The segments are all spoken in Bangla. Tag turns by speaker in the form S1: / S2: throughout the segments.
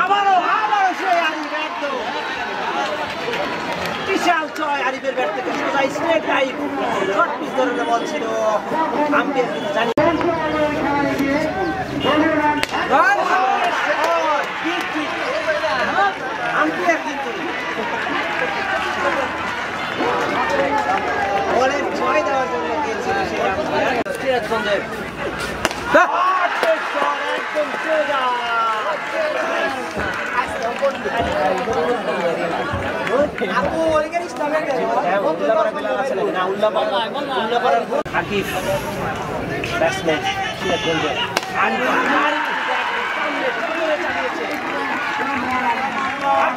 S1: আবারও আবারও সেই আরিফ একদম। বিশাল ছয় আরিফের ব্যাট থেকে সোজা স্ট্রেট টাইপ শর্ট পিচ ধরে বল ছিল। আম্পায়ার জানি সিরাজগঞ্জের একদম সোজা আকিফ ব্যাটসম্যান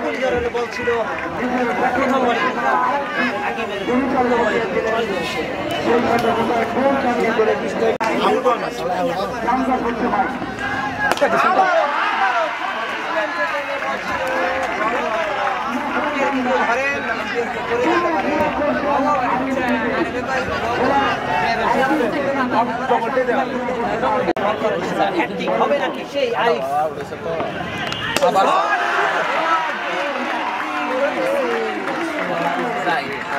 S1: সিরাজগঞ্জের বলছিল হবে নাকি? সেই বিশাল ছয় সেই আরিফের ব্যাট ছয় হ্যাট্রিক বল করার জন্য আপনি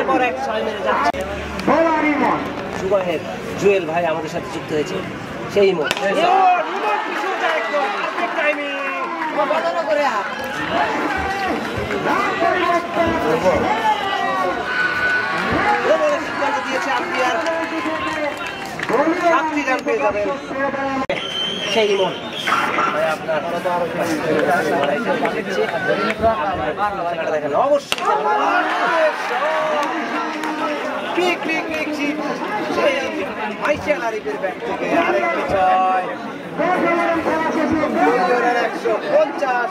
S1: একের পর এক ছয় মেরে যাচ্ছে। সুবাহের জুয়েল ভাই আমাদের সাথে যুক্ত হয়েছে। সেই যাবেন সেই আপনার অবশ্যই। মাইশাল আরিফের ব্যাট থেকে আরেকটি ছয় একশো পঞ্চাশ।